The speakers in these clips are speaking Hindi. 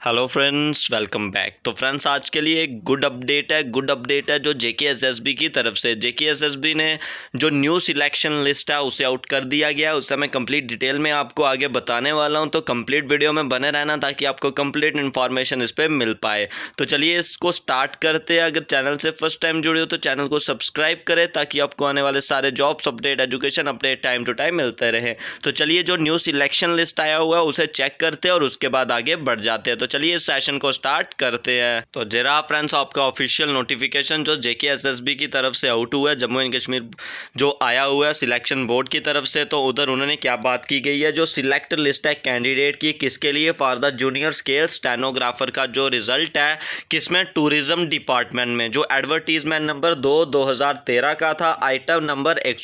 हेलो फ्रेंड्स वेलकम बैक तो फ्रेंड्स आज के लिए एक गुड अपडेट है। गुड अपडेट है जो जेके एसएसबी की तरफ़ से। जेके एसएसबी ने जो न्यू सिलेक्शन लिस्ट है, उसे आउट कर दिया गया है। उसे मैं कंप्लीट डिटेल में आपको आगे बताने वाला हूँ। तो कंप्लीट वीडियो में बने रहना ताकि आपको कंप्लीट इन्फॉर्मेशन इस पर मिल पाए। तो चलिए इसको स्टार्ट करते हैं। अगर चैनल से फ़र्स्ट टाइम जुड़े हो तो चैनल को सब्सक्राइब करें ताकि आपको आने वाले सारे jobs update education update time to time मिलते रहे। तो चलिए जो न्यू सिलेक्शन लिस्ट आया हुआ है, उसे चेक करते हैं और उसके बाद आगे बढ़ जाते हैं। तो चलिए इस सेशन को स्टार्ट करते हैं। तो जरा फ्रेंड्स आपका ऑफिशियल नोटिफिकेशन जो एसएसबी की तरफ़ से आउट हुआ है, जम्मू एंड कश्मीर जो आया हुआ है सिलेक्शन बोर्ड की तरफ़ से तो उधर उन्होंने क्या बात की गई है? जो सिलेक्ट लिस्ट है कैंडिडेट की, किसके लिए? For the junior scale stenographer का जो रिज़ल्ट है, किसमें? टूरिज़्म डिपार्टमेंट में। जो एडवर्टीजमेंट नंबर दो दो का था आइटम नंबर एक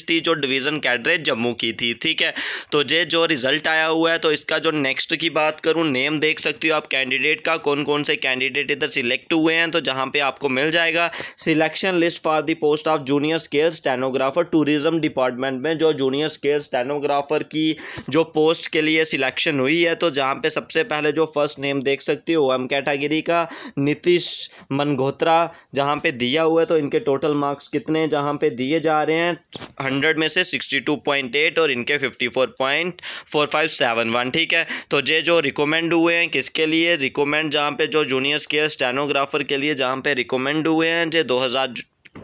थी, जो डिवीज़न कैडरेट जम्मू की थी, ठीक है? तो ये जो रिज़ल्ट आया हुआ है तो इसका जो नेक्स्ट की बात करूँ नेम देख सकती हो आप कैंडिडेट का कौन कौन से कैंडिडेट इधर सिलेक्ट हुए हैं तो जहाँ पे आपको मिल जाएगा। Selection list for the post of junior scale stenographer tourism department में, जो जूनियर स्केल स्टेनोग्राफर की जो पोस्ट के लिए सिलेक्शन हुई है तो जहाँ पे सबसे पहले जो फ़र्स्ट नेम देख सकती हो एम कैटेगरी का, नीतीश मनगोत्रा जहाँ पे दिया हुआ है तो इनके टोटल मार्क्स कितने जहाँ पे दिए जा रहे हैं हंड्रेड में से सिक्सटी टू पॉइंट एट और इनके fifty four point four five seven one, ठीक है? तो ये जो रिकमेंड हुए हैं, किसके लिए? रिकोमेंड जहाँ पे जो जूनियर स्केयर स्टेनोग्राफर के लिए जहाँ पे रिकमेंड हुए हैं, जो दो हज़ार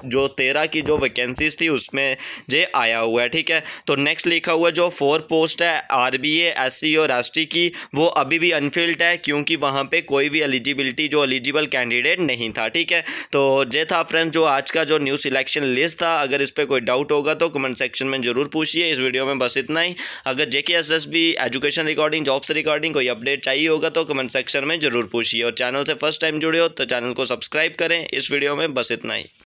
जो तेरह की जो वैकेंसीज थी, उसमें जे आया हुआ है, ठीक है? तो नेक्स्ट लिखा हुआ जो फोर पोस्ट है आर बी सी और एस टी की, वो अभी भी अनफिल्ड है, क्योंकि वहाँ पर कोई भी एलिजिबिलिटी जो एलिजिबल कैंडिडेट नहीं था, ठीक है? तो ये था फ्रेंड्स जो आज का जो न्यू सिलेक्शन लिस्ट था, अगर इस पर कोई डाउट होगा तो कमेंट सेक्शन में ज़रूर पूछिए, इस वीडियो में बस इतना ही। अगर J K S S B education regarding jobs regarding कोई अपडेट चाहिए होगा तो कमेंट सेक्शन में ज़रूर पूछिए, और चैनल से फ़र्स्ट टाइम जुड़े हो तो चैनल को सब्सक्राइब करें, इस वीडियो में बस इतना ही।